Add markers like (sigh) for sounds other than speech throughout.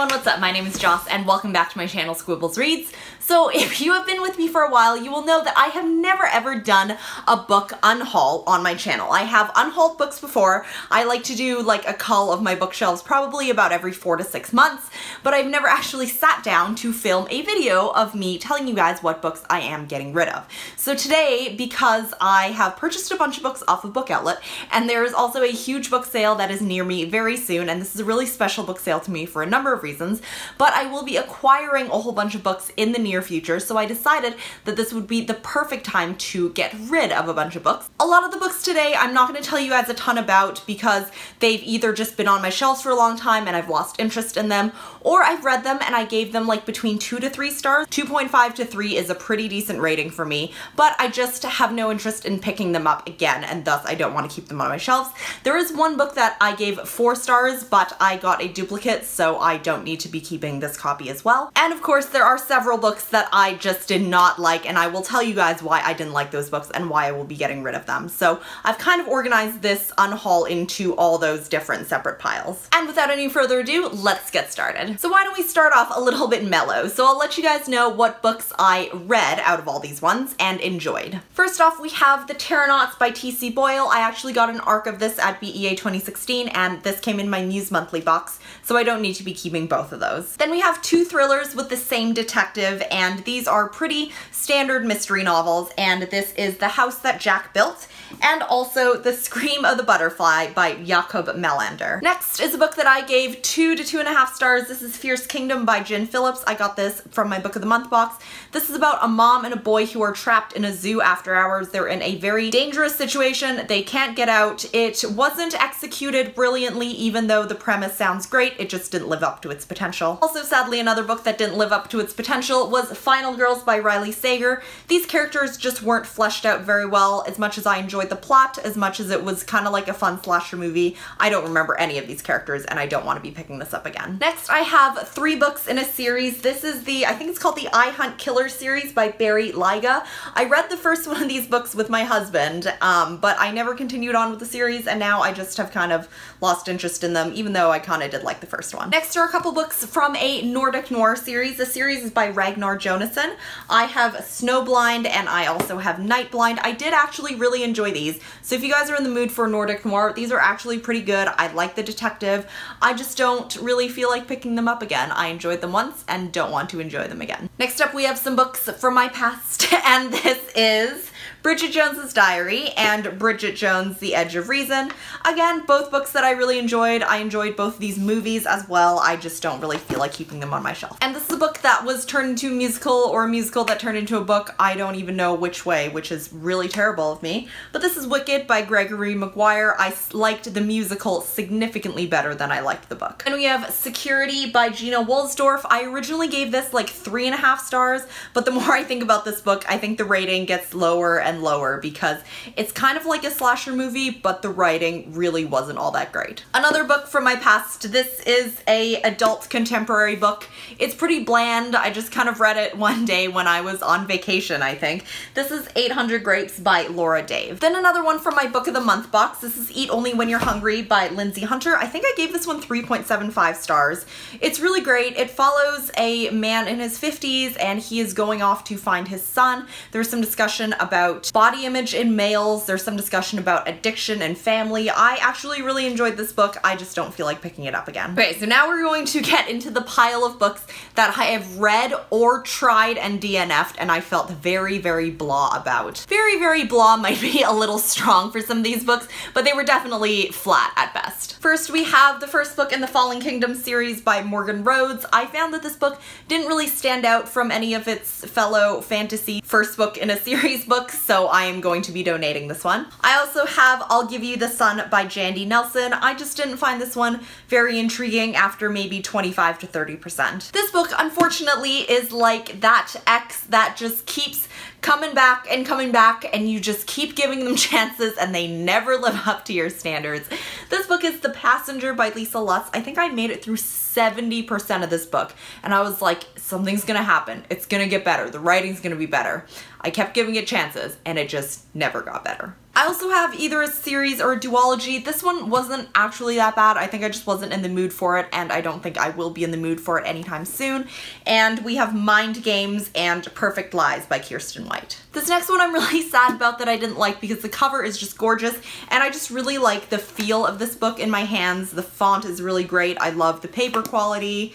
everyone, what's up? My name is Joss and welcome back to my channel Squibbles Reads. So (laughs) if you have been with me for a while, you will know that I have never ever done a book unhaul on my channel. I have unhauled books before. I like to do like a cull of my bookshelves probably about every four to six months, but I've never actually sat down to film a video of me telling you guys what books I am getting rid of. So today, because I have purchased a bunch of books off of Book Outlet, and there is also a huge book sale that is near me very soon, and this is a really special book sale to me for a number of reasons, but I will be acquiring a whole bunch of books in the near near future, so I decided that this would be the perfect time to get rid of a bunch of books. A lot of the books today I'm not going to tell you guys a ton about because they've either just been on my shelves for a long time and I've lost interest in them, or I've read them and I gave them like between 2 to 3 stars. 2.5 to 3 is a pretty decent rating for me, but I just have no interest in picking them up again and thus I don't want to keep them on my shelves. There is one book that I gave 4 stars, but I got a duplicate, so I don't need to be keeping this copy as well. And of course, there are several books that I just did not like, and I will tell you guys why I didn't like those books and why I will be getting rid of them. So I've kind of organized this unhaul into all those different separate piles. And without any further ado, let's get started. So why don't we start off a little bit mellow? So I'll let you guys know what books I read out of all these ones and enjoyed. First off, we have The Terranauts by T.C. Boyle. I actually got an arc of this at BEA 2016, and this came in my Muse monthly box, so I don't need to be keeping both of those. Then we have two thrillers with the same detective, and these are pretty standard mystery novels, and this is The House That Jack Built, and also The Scream of the Butterfly by Jakob Melander. Next is a book that I gave two to two and a half stars. This is Fierce Kingdom by Gin Phillips. I got this from my Book of the Month box. This is about a mom and a boy who are trapped in a zoo after hours. They're in a very dangerous situation. They can't get out. It wasn't executed brilliantly, even though the premise sounds great. It just didn't live up to its potential. Also, sadly, another book that didn't live up to its potential was Final Girls by Riley Sager. These characters just weren't fleshed out very well as much as I enjoyed the plot, as much as it was kind of like a fun slasher movie. I don't remember any of these characters and I don't want to be picking this up again. Next, I have three books in a series. This is the, I think it's called the I Hunt Killer series by Barry Lyga. I read the first (laughs) one of these books with my husband, um, but I never continued on with the series and now I just have kind of lost interest in them, even though I kind of did like the first one. Next are a couple books from a Nordic Noir series. The series is by Ragnar Jonasson. I have Snowblind and I also have Nightblind. I did actually really enjoy these. So if you guys are in the mood for Nordic Noir, these are actually pretty good. I like the detective. I just don't really feel like picking them up again. I enjoyed them once and don't want to enjoy them again. Next up we have some books from my past (laughs) and this is Bridget Jones's Diary and Bridget Jones The Edge of Reason. Again, both books that I really enjoyed. I enjoyed both these movies as well. I just don't really feel like keeping them on my shelf. And this is a book that was turned into a musical or a musical that turned into a book. I don't even know which way, which is really terrible of me. But this is Wicked by Gregory Maguire. I liked the musical significantly better than I liked the book. And we have Security by Gina Wohlsdorf. I originally gave this like three and a half stars, but the more I think about this book, I think the rating gets lower and lower because it's kind of like a slasher movie, but the writing really wasn't all that great. Another book from my past, this is a adult contemporary book. It's pretty bland. I just kind of read it one day when I was on vacation, I think. This is 800 Grapes by Laura Dave. Then another one from my Book of the Month box. This is Eat Only When You're Hungry by Lindsay Hunter. I think I gave this one 3.75 stars. It's really great. It follows a man in his 50s and he is going off to find his son. There's some discussion about body image in males. There's some discussion about addiction and family. I actually really enjoyed this book. I just don't feel like picking it up again. Okay, so now we're going to get into the pile of books that I have read or tried and DNF'd and I felt very, very blah about. Very, very blah might be a little strong for some of these books, but they were definitely flat at best. First, we have the first book in the Fallen Kingdom series by Morgan Rhodes. I found that this book didn't really stand out from any of its fellow fantasy first book in a (laughs) series books, so I am going to be donating this one. I also have I'll Give You the Sun by Jandy Nelson. I just didn't find this one very intriguing after maybe 25 to 30%. This book, unfortunately, is like that X that just keeps coming back and coming back and you just keep giving them (laughs) chances and they never live up to your standards. This book is The Passenger by Lisa Lutz. I think I made it through 70% of this book and I was like, something's gonna happen. It's gonna get better. The writing's gonna be better. I kept giving it chances and it just never got better. I also have either a series or a duology. This one wasn't actually that bad. I think I just wasn't in the mood for it and I don't think I will be in the mood for it anytime soon. And we have Mind Games and Perfect Lies by Kiersten White. This next one I'm (laughs) really sad about that I didn't like because the cover is just gorgeous and I just really like the feel of this book in my hands. The font is really great. I love the paper quality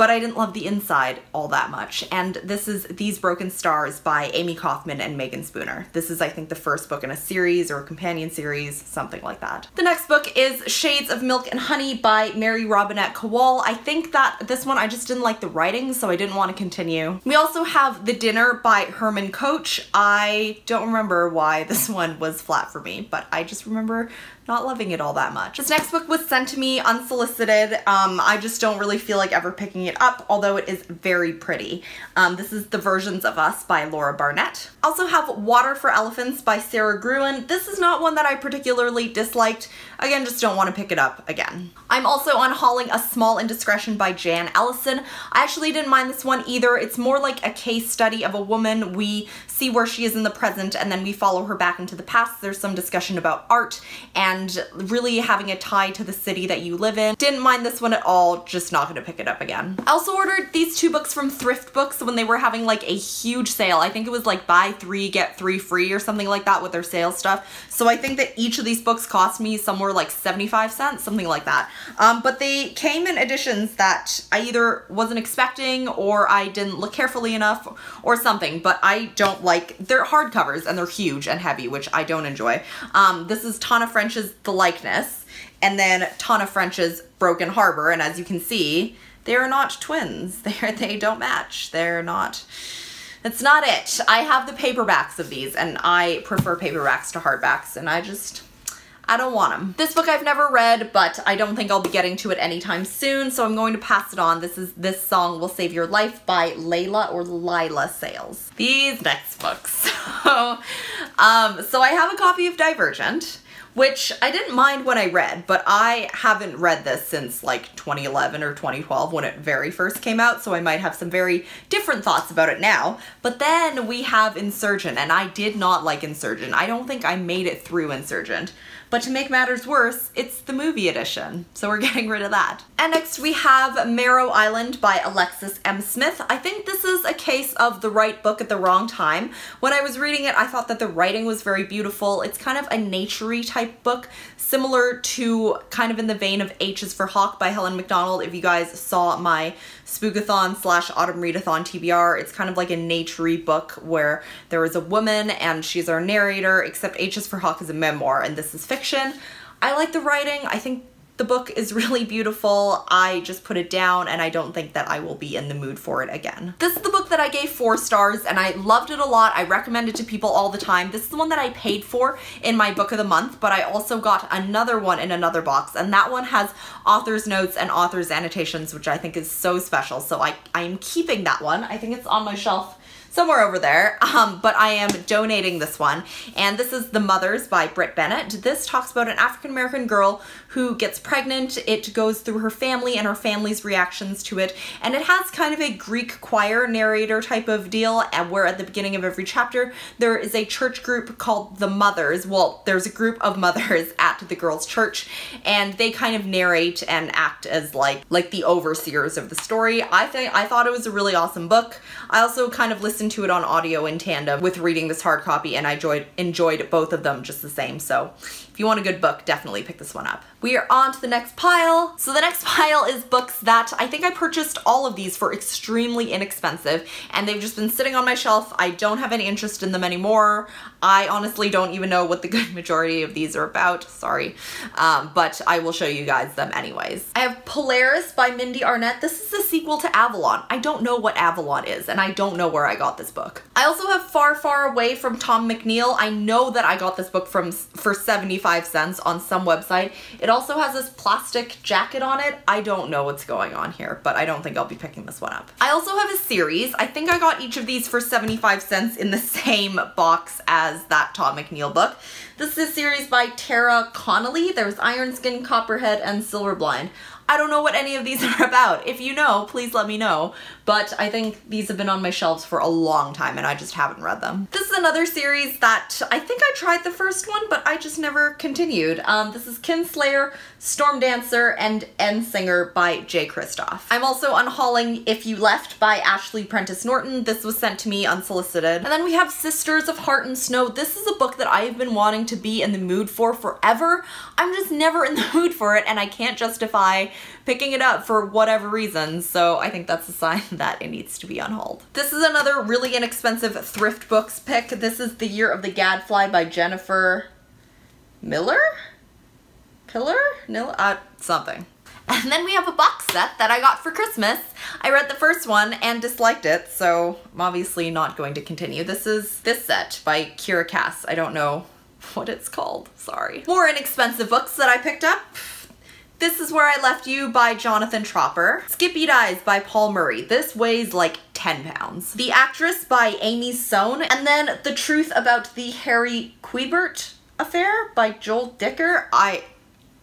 but I didn't love the inside all that much. And this is These Broken Stars by Amie Kaufman and Megan Spooner. This is, I think, the first book in a series or a companion series, something like that. The next book is Shades of Milk and Honey by Mary Robinette Kowal. I think that this one, I just didn't like the writing, so I didn't want to continue. We also have The Dinner by Herman Koch. I don't remember why (laughs) this one was flat for me, but I just remember not loving it all that much. This next book was sent to me unsolicited. Um, I just don't really feel like ever picking it up, although it is very pretty. Um, this is The Versions of Us by Laura Barnett. Also have Water for Elephants by Sara Gruen. This is not one that I particularly disliked. Again, just don't want to pick it up again. I'm also unhauling A Small Indiscretion by Jan Ellison. I actually didn't mind this one either. It's more like a case study of a woman. We see where she is in the present and then we follow her back into the past. There's some discussion about art and really having a tie to the city that you live in. Didn't mind this one at all, just not gonna pick it up again. I also ordered these two books from Thrift Books when they were having like a huge sale. I think it was like buy three, get three free or something like that with their sales stuff. So I think that each of these books cost me somewhere like 75 cents, something like that. Um, but they came in editions that I either wasn't expecting or I didn't look carefully enough or something, but I don't like, they're hardcovers and they're huge and heavy, which I don't enjoy. Um, this is Tana French's the likeness, and then Tana French's Broken Harbor, and as you can see, they are not twins. (laughs) They're, they don't match. They're not, that's not it. I have the paperbacks of these, and I prefer paperbacks to hardbacks, and I just, I don't want them. This book I've never read, but I don't think I'll be getting to it anytime soon, so I'm going to pass it on. This is This Song Will Save Your Life by Layla or Lila Sales. These next books. (laughs) So, um, so I have a copy of Divergent which I didn't mind when I read, but I haven't read this since like 2011 or 2012 when it very first came out, so I might have some very different thoughts about it now. But then we have Insurgent, and I did not like Insurgent. I don't think I made it through Insurgent. But to make matters worse, it's the movie edition, so we're (laughs) getting rid of that. And next we have Marrow Island by Alexis M. Smith. I think this is a case of the right book at the wrong time. When I was reading it, I thought that the writing was very beautiful. It's kind of a naturey type book, similar to kind of in the vein of H is for Hawk by Helen Macdonald. If you guys saw my spookathon slash autumn readathon TBR, it's kind of like a naturey book where there is a woman and she's our narrator, except H is for Hawk is a memoir and this is fiction. I like the writing. I think the book is (laughs) really beautiful. I just put it down and I don't think that I will be in the mood for it again. This is the book that I gave four stars and I loved it a lot. I recommend it to people all the time. This is the one that I paid for in my book of the month, but I also got another one in another box and that one has author's notes and author's annotations, which I think is so special. So I, I am keeping that one. I think it's on my shelf somewhere over there, um, but I am donating this one. And this is The Mothers by Brit Bennett. This talks about an African-American girl who gets pregnant. It goes through her family and her family's reactions to it. And it has kind of a Greek choir narrator type of deal where at the beginning of every chapter there is a church group called the Mothers. Well, there's a group of mothers (laughs) at the girls' church and they kind of narrate and act as like like the overseers of the story. I think I thought it was a really awesome book. I also kind of listened to it on audio in tandem with reading this hard copy and I enjoyed enjoyed both of them just the same. So if you want a good book, definitely pick this one up. We are on to the next pile. So the next (laughs) pile is books that I think I purchased all of these for extremely inexpensive and they've just been sitting on my shelf. I don't have any interest in them anymore. I honestly don't even know what the (laughs) good majority of these are about, sorry, um, but I will show you guys them anyways. I have Polaris by Mindee Arnett. This is a sequel to Avalon. I don't know what Avalon is and I don't know where I got this book. I also have Far Far Away from Tom McNeal. I know that I got this book from for 75 cents on some website. It also has this plastic jacket on it. I don't know what's going on here, but I don't think I'll be picking this one up. I also have a series. I think I got each of these for 75 cents in the (laughs) same box as that Tom McNeal book. This is a series by Tara Connolly. There's Iron Skin, Copperhead, and Silverblind. I don't know what any of these (laughs) are about. If you know, please let me know. But I think these have been on my shelves for a long time and I just haven't read them. This is another series that I think I tried the first one, but I just never continued. Um, this is Kinslayer, Stormdancer, and Endsinger by Jay Kristoff. I'm also unhauling If You Left by Ashley Prentice Norton. This was sent to me unsolicited. And then we have Sisters of Heart and Snow. This is a book that I have been wanting to be in the mood for forever. I'm just never in the (laughs) mood for it and I can't justify picking it up for whatever reason, so I think that's a sign (laughs) that it needs to be unhauled. This is another really inexpensive thrift books pick. This is The Year of the Gadfly by Jennifer Miller? Pillar? No, uh, something. And then we have a box set that I got for Christmas. I read the first one and disliked it, so I'm obviously not going to continue. This is this set by Kiera Cass. I don't know (laughs) what it's called, sorry. More inexpensive books that I picked up. This is Where I Left You by Jonathan Tropper. Skippy Dies by Paul Murray. This weighs like 10 pounds. The Actress by Amy Sohn. And then The Truth About the Harry Quebert Affair by Joel Dicker. I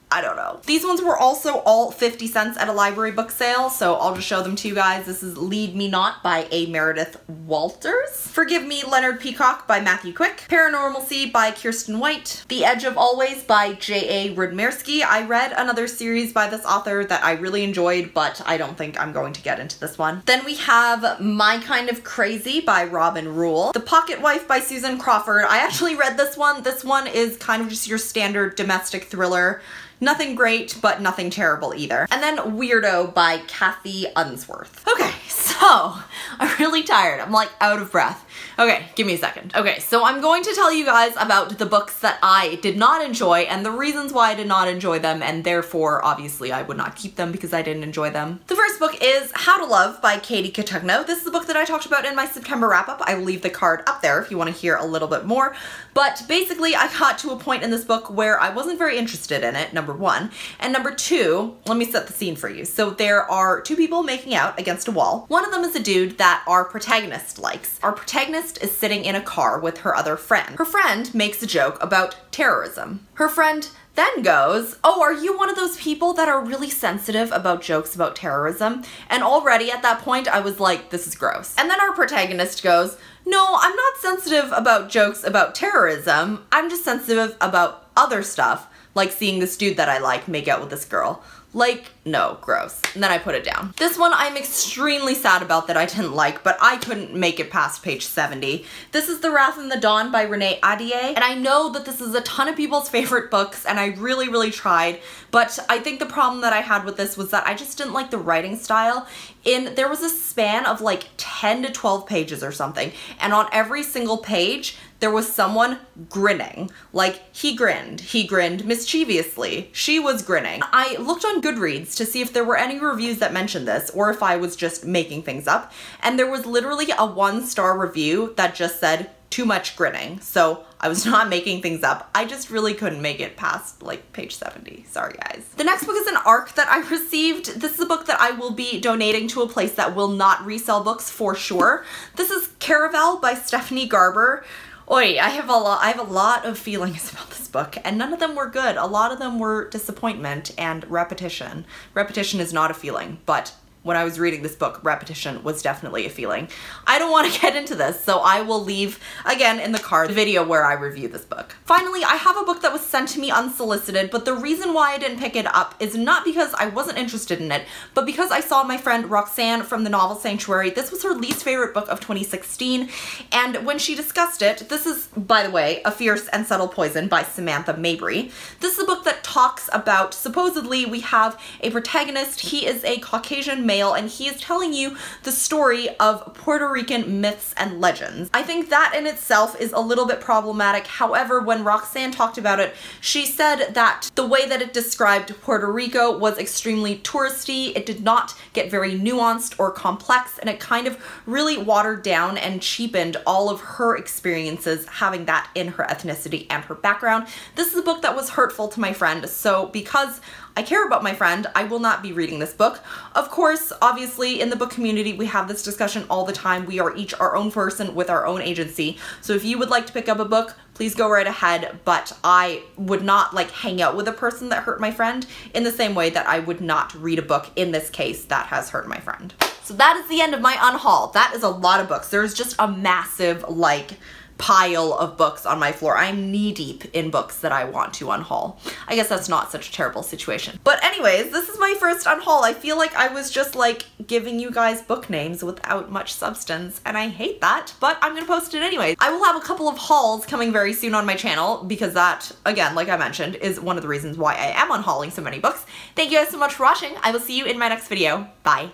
I don't know. These ones were also all 50 cents at a library book sale, so I'll just show them to you guys. This is Lead Me Not by A. Meredith Walters. Forgive Me, Leonard Peacock by Matthew Quick. Paranormalcy by Kiersten White. The Edge of Always by J.A. Redmerski. I read another series by this author that I really enjoyed, but I don't think I'm going to get into this one. Then we have My Kind of Crazy by Robin Reul. The Pocket Wife by Susan Crawford. I actually read this one. This one is kind of just your standard domestic thriller. Nothing great, but nothing terrible either. And then Weirdo by Cathi Unsworth. Okay, (laughs) so (laughs) I'm really tired. I'm like out of breath. Okay, give me a second. Okay, so I'm going to tell you guys about the books that I did not enjoy and the reasons why I did not enjoy them and therefore obviously I would not keep them because I didn't enjoy them. The first book is How to Love by Katie Cotugno. This is the book that I talked about in my September wrap up. I leave the card up there if you want to hear a little bit more. But basically I got to a point in this book where I wasn't very interested in it, number one. And number two, let me set the scene for you. So there are two people making out against a wall. One of them is a dude that our protagonist likes. Our protagonist is sitting in a car with her other friend. Her friend makes a joke about terrorism. Her friend then goes, oh, are you one of those people that are really sensitive about jokes about terrorism? And already at that point, I was like, this is gross. And then our protagonist goes, no, I'm not sensitive about jokes about terrorism. I'm just sensitive about other stuff, like seeing this dude that I like make out with this girl. Like, no, gross. And then I put it down. This one I'm extremely sad about that I didn't like, but I couldn't make it past page 70. This is The Wrath and the Dawn by Renee Ahdieh, and I know that this is a ton of people's favorite books, and I really, really tried, but I think the problem that I had with this was that I just didn't like the writing style. In There was a span of like 10 to 12 pages or something, and on every single page, there was someone grinning. Like, he grinned. He grinned mischievously. She was grinning. I looked on Goodreads to see if there were any reviews that mentioned this or if I was just making things up. And there was literally a one star review that just said, too much grinning. So I was (laughs) not making things up. I just really couldn't make it past like page 70. Sorry guys. The next book is an ARC that I received. This is a book that I will be donating to a place that will not resell books for sure. This is Caraval by Stephanie Garber. Oi, I have a lot I have a lot of feelings (laughs) about this book and none of them were good. A lot of them were disappointment and repetition. Repetition is not a feeling, but when I was reading this book, repetition was definitely a feeling. I don't want to (laughs) get into this, so I will leave, again, in the card, the video where I review this book. Finally, I have a book that was sent to me unsolicited, but the reason why I didn't pick it up is not because I wasn't interested in it, but because I saw my friend Roxanne from the Novel Sanctuary. This was her least favorite book of 2016, and when she discussed it, this is, by the way, A Fierce and Subtle Poison by Samantha Mabry. This is a book that talks about, supposedly, we have a protagonist. He is a Caucasian male and he is telling you the story of Puerto Rican myths and legends. I think that in itself is a little bit problematic. However, when Roxanne talked about it, she said that the way that it described Puerto Rico was extremely touristy. It did not get very nuanced or complex and it kind of really watered down and cheapened all of her experiences having that in her ethnicity and her background. This is a book that was hurtful to my friend, so because I care about my friend, I will not be reading this book. Of course, obviously, in the book community, we have this discussion all the time. We are each our own person with our own agency. So if you would like to pick up a book, please go right ahead, but I would not like hang out with a person that hurt my friend in the same way that I would not read a book in this case that has hurt my friend. So that is the end of my unhaul. That is a lot of books. There's just a massive like pile of books on my floor. I'm knee deep in books that I want to unhaul. I guess that's not such a terrible situation. But anyways, this is my first unhaul. I feel like I was just like giving you guys book names without much substance and I hate that, but I'm gonna post it anyways. I will have a couple of hauls coming very soon on my channel because that, again, like I mentioned, is one of the reasons why I am unhauling so many books. Thank you guys so much for watching. I will see you in my next video. Bye.